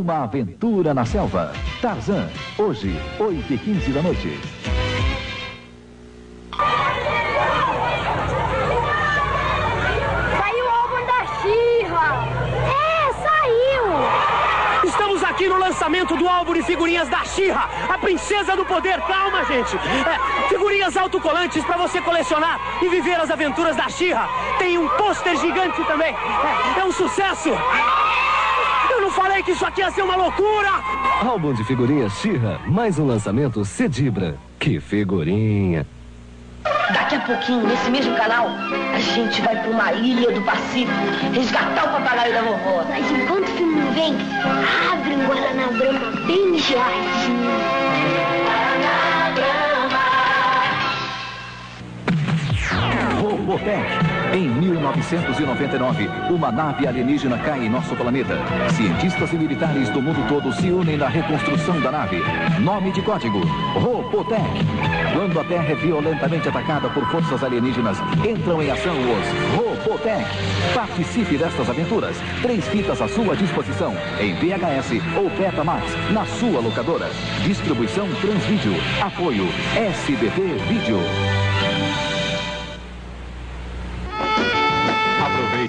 Uma aventura na selva. Tarzan, hoje, 8 e 15 da noite. Saiu o álbum da Xirra! É, saiu! Estamos aqui no lançamento do álbum de figurinhas da Xirra, a princesa do poder. Calma, gente. É, figurinhas autocolantes para você colecionar e viver as aventuras da Xirra. Tem um pôster gigante também. É, é um sucesso. Falei que isso aqui ia ser uma loucura. Álbum de figurinhas Xirra, mais um lançamento Cedibra. Que figurinha. Daqui a pouquinho, nesse mesmo canal, a gente vai para uma ilha do Pacífico resgatar o papagaio da vovó. Mas enquanto o filme não vem, abre um Guaraná Brahma bem geladinho. Robotech. Em 1999, uma nave alienígena cai em nosso planeta. Cientistas e militares do mundo todo se unem na reconstrução da nave. Nome de código: Robotech. Quando a Terra é violentamente atacada por forças alienígenas, entram em ação os Robotech. Participe destas aventuras. Três fitas à sua disposição em VHS ou Betamax na sua locadora. Distribuição Transvídeo. Apoio SBT Vídeo.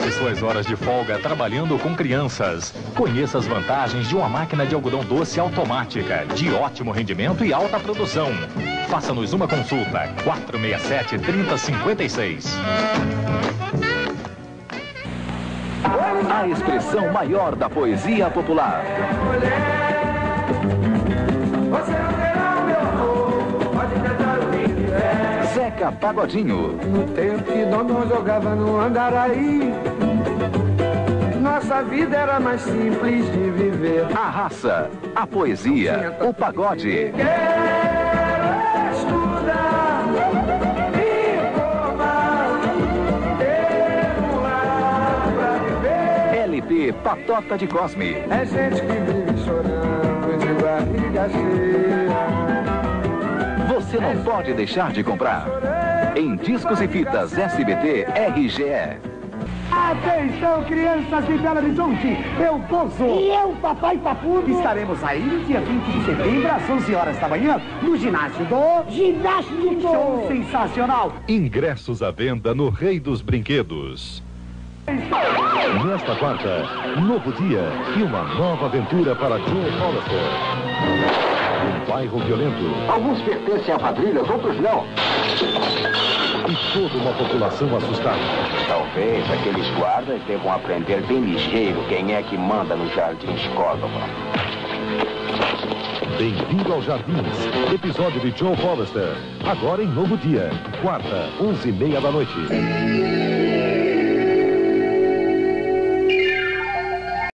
Aproveite suas horas de folga trabalhando com crianças. Conheça as vantagens de uma máquina de algodão doce automática, de ótimo rendimento e alta produção. Faça-nos uma consulta. 467-3056. A expressão maior da poesia popular. Pagodinho. No tempo que Dondon jogava no Andaraí Nossa vida era mais simples de viver A raça, a poesia, o pagode. Quero estudar e formar Ter um lar pra viver LP Patota de Cosme. É gente que vive chorando de barriga cheia Você não pode deixar de comprar. Em discos e fitas SBT RGE. Atenção, crianças de Belo Horizonte, eu Bozo. E eu, papai papudo. Estaremos aí no dia 20 de setembro, às 11 horas da manhã, no ginásio do... Ginásio Show sensacional. Ingressos à venda no Rei dos Brinquedos. Nesta quarta, novo dia e uma nova aventura para Joe Hollister. Um bairro violento Alguns pertencem a quadrilhas, outros não. e toda uma população assustada. Talvez aqueles guardas devam aprender bem ligeiro quem é que manda nos jardins Córdoba. Bem-vindo aos Jardins, episódio de Joe Hollister. Agora em novo dia, quarta, onze e meia da noite.